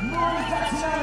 Nuova nazionale.